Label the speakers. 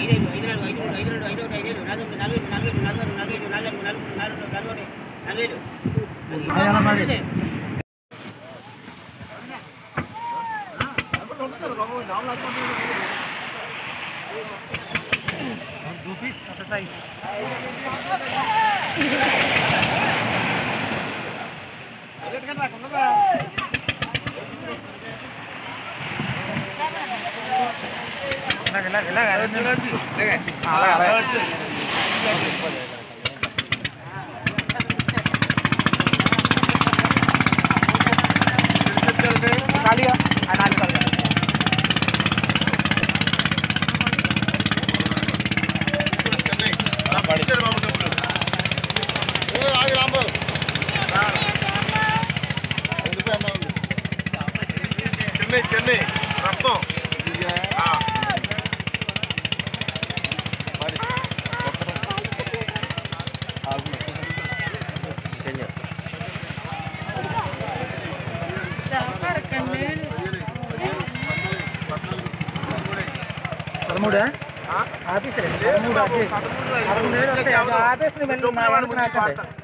Speaker 1: ఐదైదు ఐదు నాలుగు ఐదు మూడు ఐదు రెండు ఐదు ఒకటి ఐదు నాలుగు నాలుగు నాలుగు నాలుగు నాలుగు నాలుగు నాలుగు నాలుగు నాలుగు నాలుగు
Speaker 2: రూపీస్ సైజ్ ఎక్కడ రాకుండా காலியா நாலு காலியா
Speaker 3: சென்னை சென்னை. ரத்தம். ஆ.
Speaker 2: పదమూడా ఆఫీసరే పదమూడు ఆఫీస్
Speaker 3: పదమూడు ఆఫీస్ ఆఫీస్